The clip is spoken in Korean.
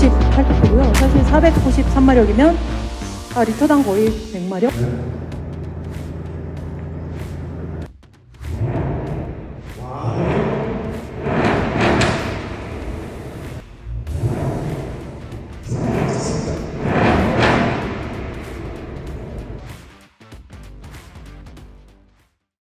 네, 그래서 58토크고요. 사실 493마력이면 아, 리터당 거의 100마력?